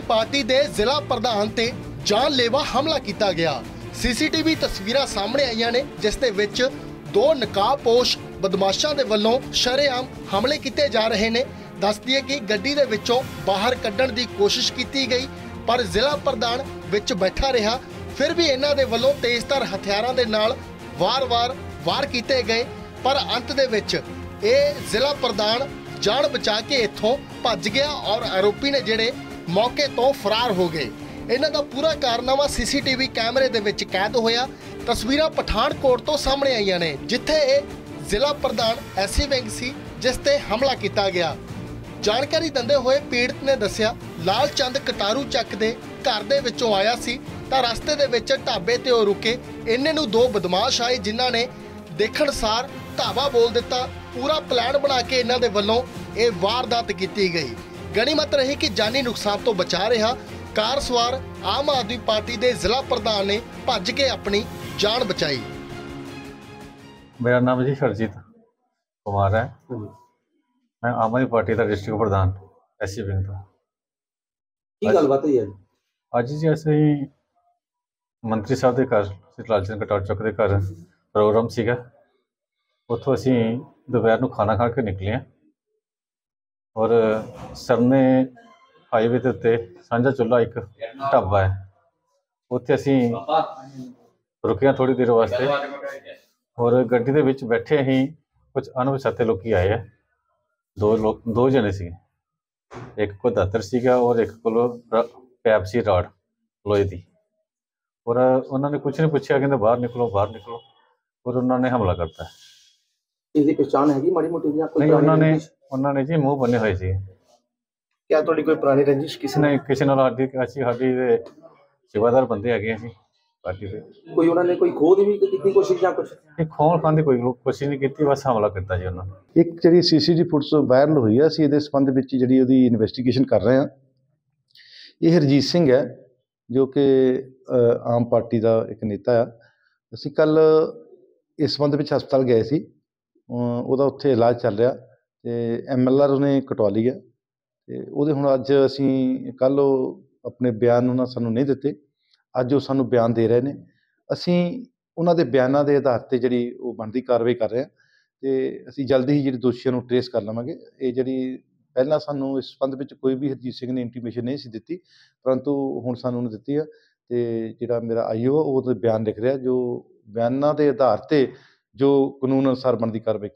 ਆਦਮੀ party ਦੇ ਜ਼ਿਲ੍ਹਾ ਪ੍ਰਧਾਨ ਤੇ ਜਾਨਲੇਵਾ ਹਮਲਾ ਕੀਤਾ ਗਿਆ। ਸੀਸੀਟੀਵੀ ਤਸਵੀਰਾਂ ਸਾਹਮਣੇ ਆਈਆਂ ਨੇ, ਜਿਸ ਦੇ ਵਿੱਚ ਦੋ ਨਕਾਬਪੋਸ਼ ਬਦਮਾਸ਼ਾਂ ਦੇ ਵੱਲੋਂ ਸ਼ਰੇਆਮ ਹਮਲੇ ਕੀਤੇ ਜਾ ਰਹੇ ਨੇ। ਦੱਸਦੀ ਹੈ ਕਿ ਗੱਡੀ ਦੇ ਵਿੱਚੋਂ ਬਾਹਰ ਕੱਢਣ ਦੀ ਕੋਸ਼ਿਸ਼ ਕੀਤੀ ਗਈ, ਪਰ ਜ਼ਿਲ੍ਹਾ ਪ੍ਰਧਾਨ ਵਿੱਚ ਬੈਠਾ ਰਿਹਾ। ਫਿਰ ਵੀ ਇਹਨਾਂ ਦੇ ਵੱਲੋਂ ਤੇਜ਼ਧਾਰ ਹਥਿਆਰਾਂ ਦੇ ਨਾਲ ਵਾਰ-ਵਾਰ ਵਾਰ ਕੀਤੇ ਗਏ, ਪਰ ਅੰਤ ਦੇ ਵਿੱਚ ਇਹ ਜ਼ਿਲ੍ਹਾ ਪ੍ਰਧਾਨ ਜਾਨ ਬਚਾ ਕੇ ਇੱਥੋਂ ਭੱਜ ਗਿਆ ਔਰ ਆਰੋਪੀ ਨੇ ਜਿਹੜੇ ਮੌਕੇ ਤੋਂ ਫਰਾਰ ਹੋ ਗਏ। ਇਹਨਾਂ ਦਾ ਪੂਰਾ ਕਾਰਨਾਮਾ ਸੀਸੀਟੀਵੀ ਕੈਮਰੇ ਦੇ ਵਿੱਚ ਕੈਦ ਹੋਇਆ। ਤਸਵੀਰਾਂ ਪਠਾਨਕੋਟ ਤੋਂ ਸਾਹਮਣੇ ਆਈਆਂ ਨੇ, ਜਿੱਥੇ ਇਹ ਜ਼ਿਲ੍ਹਾ ਪ੍ਰਧਾਨ ਐਸੀ ਵਿੰਗ ਸੀ, ਜਿਸ ਤੇ ਹਮਲਾ ਕੀਤਾ ਗਿਆ। ਜਾਣਕਾਰੀ ਦਿੰਦੇ ਹੋਏ ਪੀੜਤ ਨੇ ਦੱਸਿਆ, ਲਾਲ ਚੰਦ ਕਟਾਰੂ ਚੱਕ ਦੇ ਘਰ ਦੇ ਵਿੱਚੋਂ ਆਇਆ ਸੀ, ਤਾਂ ਰਸਤੇ ਦੇ ਵਿੱਚ ਢਾਬੇ ਤੇ ਉਹ ਰੁਕੇ। ਇੰਨੇ ਨੂੰ ਦੋ ਬਦਮਾਸ਼ ਆਏ, ਜਿਨ੍ਹਾਂ ਨੇ ਦੇਖਣ ਸਾਰ ਢਾਬਾ ਬੋਲ ਦਿੱਤਾ। ਪੂਰਾ ਪਲਾਨ ਬਣਾ ਕੇ ਇਹਨਾਂ ਦੇ ਵੱਲੋਂ ਇਹ ਵਾਰਦਾਤ ਕੀਤੀ ਗਈ। ਗਣੀਮਤ ਰਹੀ ਕਿ ਜਾਨੀ ਨੁਕਸਾਨ ਤੋਂ ਬਚਾ ਰਿਹਾ ਕਾਰ ਸਵਾਰ ਆਮ ਆਦਮੀ ਪਾਰਟੀ ਦੇ ਜ਼ਿਲ੍ਹਾ ਪ੍ਰਧਾਨ ਨੇ ਭੱਜ ਕੇ ਆਪਣੀ ਜਾਨ ਬਚਾਈ। ਮੇਰਾ ਨਾਮ ਜੀ ਸਰਜੀਤ ਕੁਮਾਰ ਹੈ। ਮੈਂ ਆਮ ਆਦਮੀ ਪਾਰਟੀ ਦਾ ਡਿਸਟ੍ਰਿਕਟ ਪ੍ਰਧਾਨ ਐਸਸੀ ਵਿੰਗ ਤੋਂ ਕੀ ਗੱਲਬਾਤ ਹੈ ਅੱਜ? ਜੀ ਅਸੀਂ ਮੰਤਰੀ ਸਾਹਿਬ ਦੇ ਘਰ ਸ੍ਰੀ ਲਾਲ ਚੰਦ ਕਟੌਰ ਚੌਕ ਦੇ ਘਰ ਪ੍ਰੋਗਰਾਮ ਸੀਗਾ। ਉੱਥੋਂ ਅਸੀਂ ਦੁਪਹਿਰ ਨੂੰ ਖਾਣਾ ਖਾ ਕੇ ਨਿਕਲੇ ਹਾਂ। ਔਰ ਸਰਨੇ ਹਾਈਵੇ ਦੇ ਉੱਤੇ ਸਾਂਝਾ ਚੁੱਲਾ ਇੱਕ ਢਾਬਾ ਹੈ। ਉੱਥੇ ਅਸੀਂ ਰੁਕਿਆ ਥੋੜੀ ਦੇਰ ਵਾਸਤੇ ਔਰ ਗੱਡੀ ਦੇ ਵਿੱਚ ਬੈਠੇ ਹੀ ਕੁਝ ਅਣਪਛਾਤੇ ਲੋਕੀ ਆਏ ਆ। ਦੋ ਲੋਕ ਦੋ ਜਣੇ ਸੀ ਇੱਕ ਕੋਲ ਦਾਤਰ ਸੀਗਾ ਔਰ ਇੱਕ ਕੋਲ ਪੈਪ ਸੀ ਰਾਡ ਲੋਹੇ ਦੀ। ਔਰ ਉਹਨਾਂ ਨੇ ਕੁਝ ਨਹੀਂ ਪੁੱਛਿਆ ਕਹਿੰਦੇ ਬਾਹਰ ਨਿਕਲੋ ਬਾਹਰ ਨਿਕਲੋ। ਔਰ ਉਹਨਾਂ ਨੇ ਹਮਲਾ ਕਰਤਾ। ਇਹਦੀ ਪਛਾਣ ਹੈਗੀ ਮਾੜੀ ਮੋਟੀ ਜਾਂ ਕੋਈ ਨਹੀਂ ਉਹਨਾਂ ਨੇ? ਉਹਨਾਂ ਨੇ ਜੀ ਮੂੰਹ ਬੰਨੇ ਹੋਏ ਸੀ। ਕਿਆ ਤੁਹਾਡੀ ਕੋਈ ਪੁਰਾਣੀ ਰੰਜਿਸ਼ ਕਿਸੇ ਕਿਸੇ ਨੇ ਕਿਸੇ ਨਾਲ ਸਾਡੀ ਅਸੀਂ ਸਾਡੀ ਦੇ ਸੇਵਾਦਾਰ ਬੰਦੇ ਹੈਗੇ ਅਸੀਂ ਪਾਰਟੀ ਦੇ। ਕੋਈ ਉਹਨਾਂ ਨੇ ਕੋਈ ਖੋਹ ਦੀ ਵੀ ਕੀਤੀ ਕੋਸ਼ਿਸ਼ ਜਾਂ ਕੁਝ ਇਹ ਖੋਲ ਖਾਨ ਦੀ ਕੋਈ ਕੋਸ਼ਿਸ਼ ਨਹੀਂ ਕੀਤੀ ਬਸ ਹਮਲਾ ਕੀਤਾ ਜੀ ਉਹਨਾਂ ਨੇ। ਇੱਕ ਜਿਹੜੀ ਸੀਸੀਟੀਵੀ ਫੁਟਸ ਵਾਇਰਲ ਹੋਈ ਹੈ ਅਸੀਂ ਇਹਦੇ ਸੰਬੰਧ ਵਿੱਚ ਜਿਹੜੀ ਉਹਦੀ ਇਨਵੈਸਟੀਗੇਸ਼ਨ ਕਰ ਰਹੇ ਹਾਂ ਇਹ ਹਰਜੀਤ ਸਿੰਘ ਹੈ ਜੋ ਕਿ ਅ, ਆਮ ਪਾਰਟੀ ਦਾ ਇੱਕ ਨੇਤਾ ਆ। ਅਸੀਂ ਕੱਲ ਇਸ ਸੰਬੰਧ ਵਿੱਚ ਹਸਪਤਾਲ ਗਏ ਸੀ। ਅ, ਉਹਦਾ ਉੱਥੇ ਇਲਾਜ ਚੱਲ ਰਿਹਾ। ਤੇ ਐਮਐਲਆਰ ਉਹਨੇ ਕਟਵਾ ਲਈ ਹੈ ਤੇ ਉਹਦੇ ਹੁਣ ਅੱਜ ਅਸੀਂ ਕੱਲ ਉਹ ਆਪਣੇ ਬਿਆਨ ਉਹਨਾਂ ਸਾਨੂੰ ਨਹੀਂ ਦਿੱਤੇ, ਅੱਜ ਉਹ ਸਾਨੂੰ ਬਿਆਨ ਦੇ ਰਹੇ ਨੇ। ਅਸੀਂ ਉਹਨਾਂ ਦੇ ਬਿਆਨਾਂ ਦੇ ਆਧਾਰ ਤੇ ਜਿਹੜੀ ਉਹ ਬਣਦੀ ਕਾਰਵਾਈ ਕਰ ਰਹੇ ਹਾਂ ਤੇ ਅਸੀਂ ਜਲਦੀ ਹੀ ਜਿਹੜੇ ਦੋਸ਼ੀਆਂ ਨੂੰ ਟਰੇਸ ਕਰ ਲਵਾਂਗੇ। ਇਹ ਜਿਹੜੀ ਪਹਿਲਾਂ ਸਾਨੂੰ ਇਸ ਸੰਬੰਧ ਵਿੱਚ ਕੋਈ ਵੀ ਹਰਜੀਤ ਸਿੰਘ ਨੇ ਇੰਟੀਮੇਸ਼ਨ ਨਹੀਂ ਸੀ ਦਿੱਤੀ, ਪਰੰਤੂ ਹੁਣ ਸਾਨੂੰ ਉਹਨੇ ਦਿੱਤੀ ਆ ਤੇ ਜਿਹੜਾ ਮੇਰਾ ਆਈਓ ਉਹ ਉਹਦੇ ਬਿਆਨ ਲਿਖ ਰਿਹਾ ਜੋ ਬਿਆਨਾਂ ਦੇ ਆਧਾਰ ਤੇ ਜੋ ਕਾਨੂੰਨ ਅਨੁਸਾਰ ਬਣਦੀ ਕਾਰਵਾਈ